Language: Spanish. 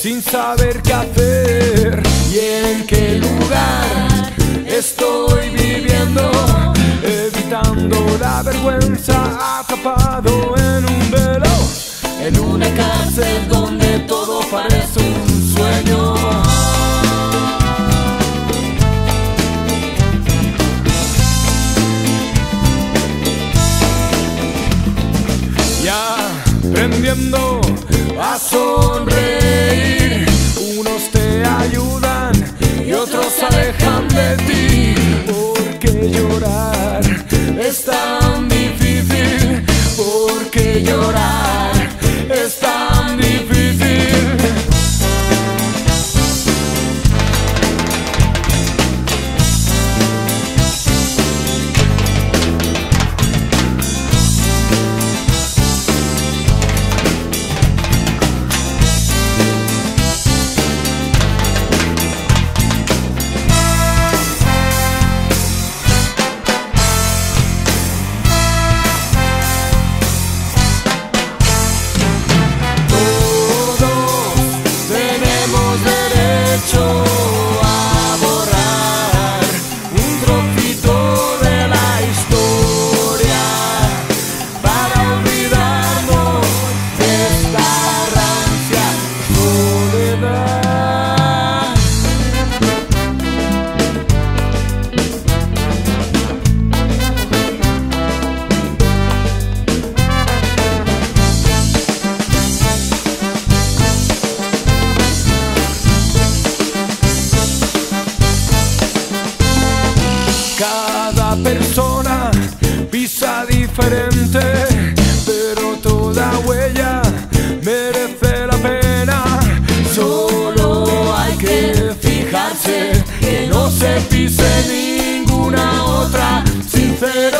sin saber qué hacer y en qué lugar estoy viviendo, evitando la vergüenza, atrapado en un velo, en una cárcel donde todo parece un sueño. Ya aprendiendo a. Cada persona pisa diferente, pise ninguna otra. Sincero